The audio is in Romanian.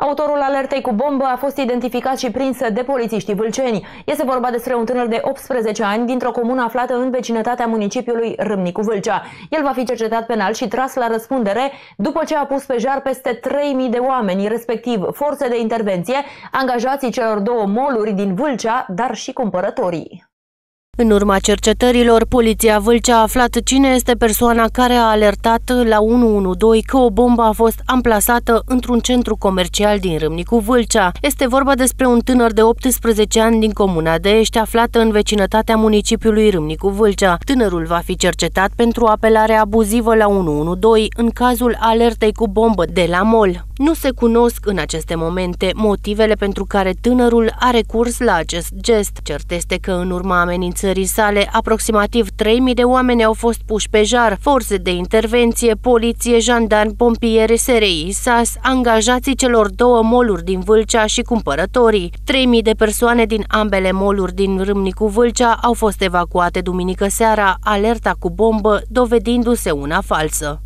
Autorul alertei cu bombă a fost identificat și prins de polițiștii vâlceni. Este vorba despre un tânăr de 18 ani dintr-o comună aflată în vecinătatea municipiului Râmnicu Vâlcea. El va fi cercetat penal și tras la răspundere după ce a pus pe jar peste 3.000 de oameni, respectiv forțe de intervenție, angajații celor două moluri din Vâlcea, dar și cumpărătorii. În urma cercetărilor, poliția Vâlcea a aflat cine este persoana care a alertat la 112 că o bombă a fost amplasată într-un centru comercial din Râmnicu Vâlcea. Este vorba despre un tânăr de 18 ani din comuna de Ești, aflată în vecinătatea municipiului Râmnicu Vâlcea. Tânărul va fi cercetat pentru apelare abuzivă la 112 în cazul alertei cu bombă de la MOL. Nu se cunosc în aceste momente motivele pentru care tânărul a recurs la acest gest. Cert este că în urma amenințării sale, aproximativ 3.000 de oameni au fost puși pe jar, forțe de intervenție, poliție, jandarmi, pompieri, SRI, SAS, angajații celor două moluri din Vâlcea și cumpărătorii. 3.000 de persoane din ambele moluri din Râmnicu Vâlcea au fost evacuate duminică seara, alerta cu bombă dovedindu-se una falsă.